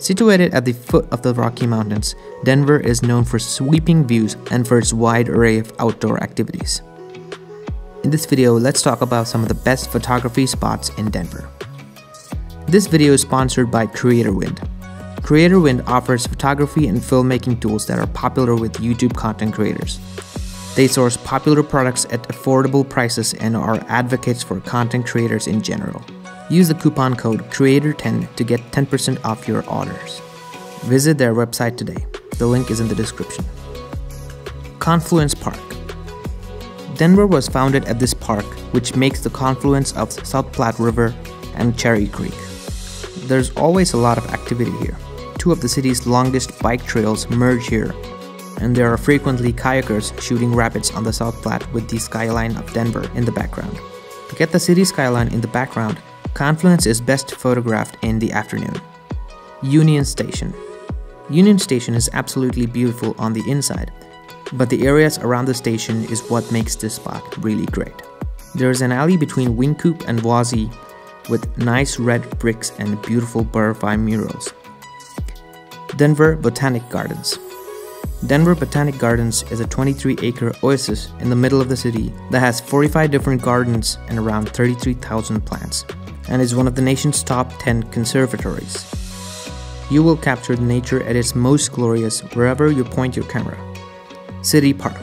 Situated at the foot of the Rocky Mountains, Denver is known for sweeping views and for its wide array of outdoor activities. In this video, let's talk about some of the best photography spots in Denver. This video is sponsored by CreatorWind. CreatorWind offers photography and filmmaking tools that are popular with YouTube content creators. They source popular products at affordable prices and are advocates for content creators in general. Use the coupon code CREATOR10 to get 10% off your orders. Visit their website today. The link is in the description. Confluence Park Denver was founded at this park, which makes the confluence of South Platte River and Cherry Creek. There's always a lot of activity here. Two of the city's longest bike trails merge here, and there are frequently kayakers shooting rapids on the South Platte with the skyline of Denver in the background. To get the city skyline in the background, Confluence is best photographed in the afternoon. Union Station Union Station is absolutely beautiful on the inside, but the areas around the station is what makes this spot really great. There is an alley between Wynkoop and Wazee with nice red bricks and beautiful butterfly murals. Denver Botanic Gardens Denver Botanic Gardens is a 23 acre oasis in the middle of the city that has 45 different gardens and around 33,000 plants, and is one of the nation's top 10 conservatories. You will capture nature at its most glorious wherever you point your camera. City Park.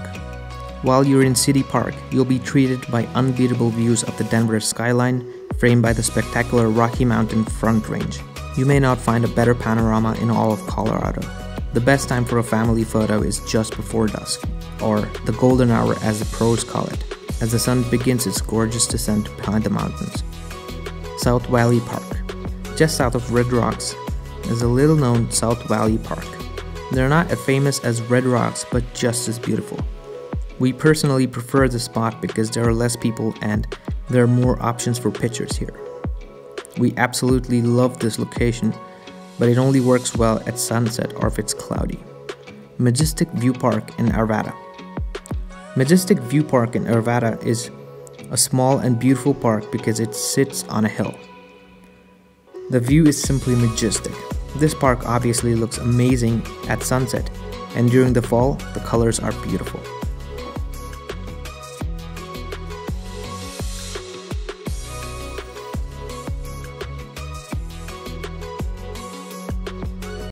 While you're in City Park, you'll be treated by unbeatable views of the Denver skyline framed by the spectacular Rocky Mountain Front Range. You may not find a better panorama in all of Colorado. The best time for a family photo is just before dusk, or the golden hour as the pros call it, as the sun begins its gorgeous descent behind the mountains. South Valley Park. Just south of Red Rocks is a little known South Valley Park. They're not as famous as Red Rocks, but just as beautiful. We personally prefer the spot because there are less people and there are more options for pictures here. We absolutely love this location, but it only works well at sunset or if it's cloudy. Majestic View Park in Arvada. Majestic View Park in Arvada is a small and beautiful park because it sits on a hill. The view is simply majestic. This park obviously looks amazing at sunset, and during the fall, the colors are beautiful.